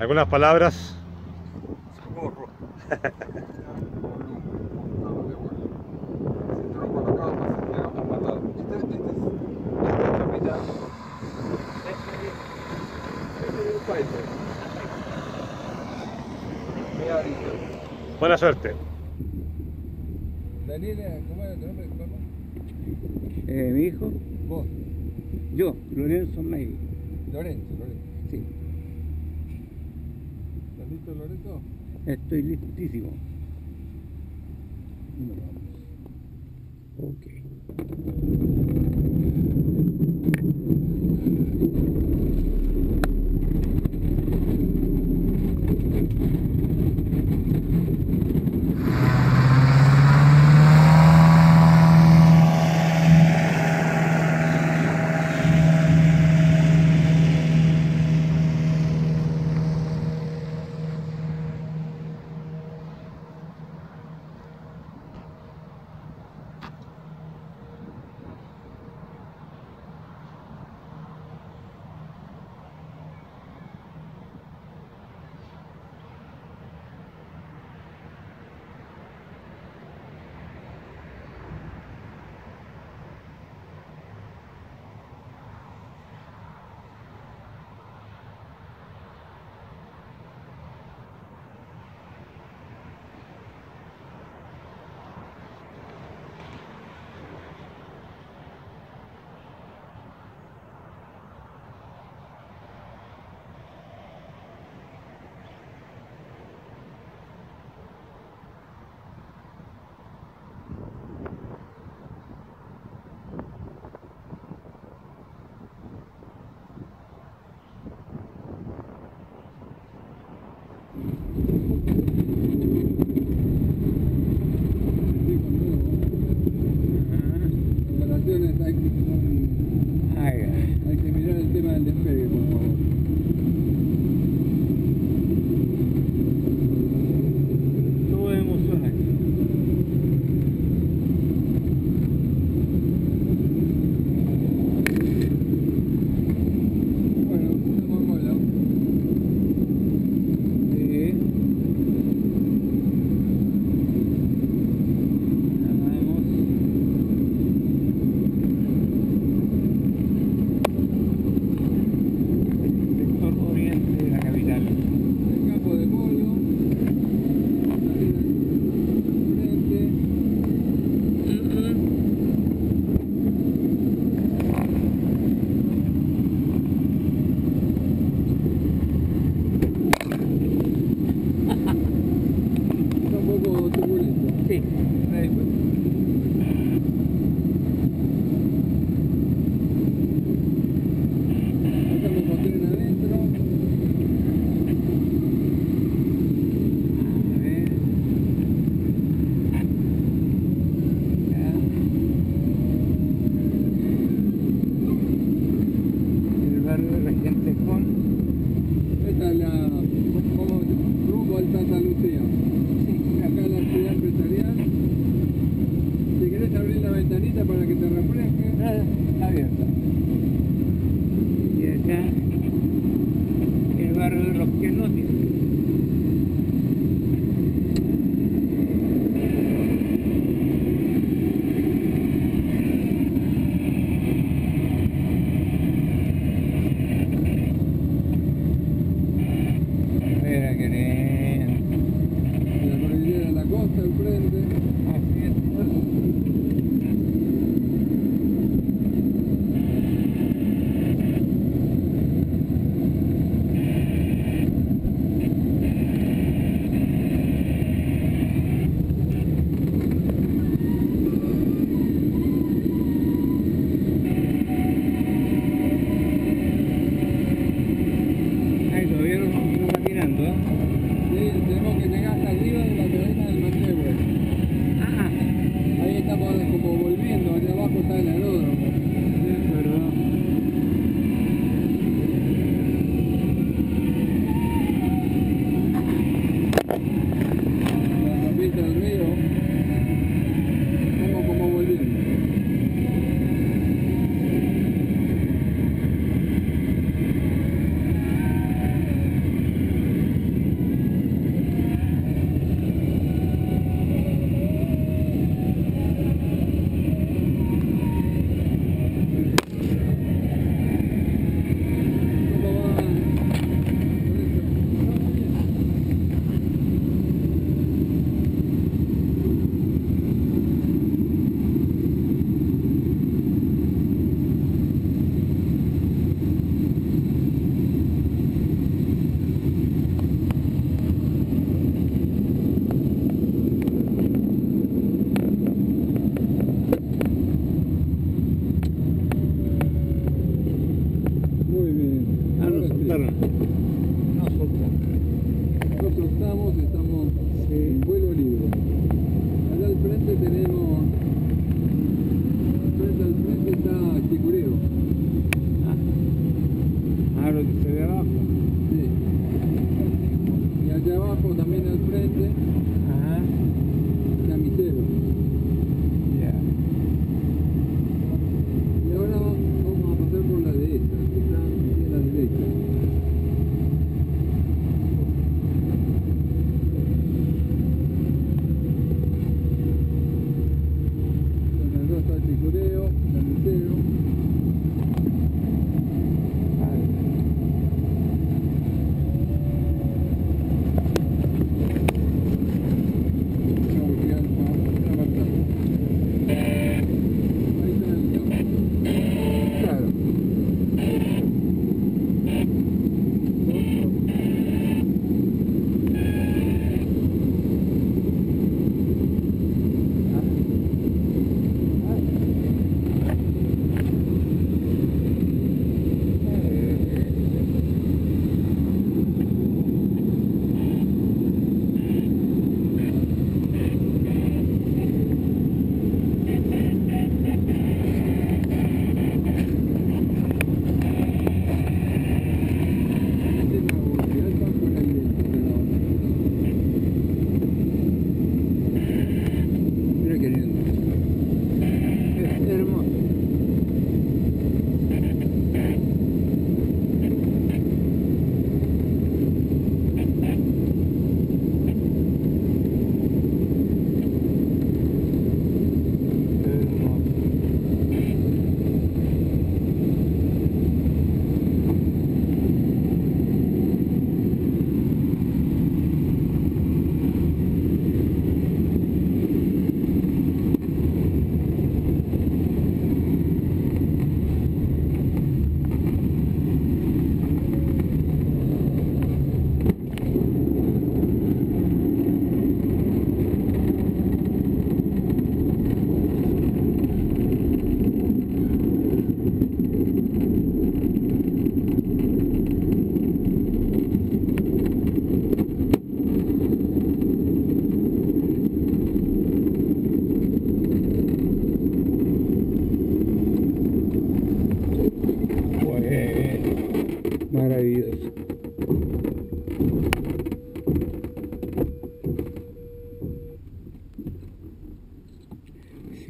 ¿Algunas palabras? Socorro. Buena suerte. Daniela, ¿cómo era tu nombre? Eh, mi hijo. ¿Vos? Yo, Lorenzo May. Lorenzo, Lorenzo. Sí. Estoy listísimo. Vamos. Ok. para que te refresque, está abierta. Y acá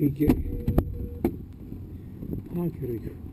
Фигер. А, Хакеры.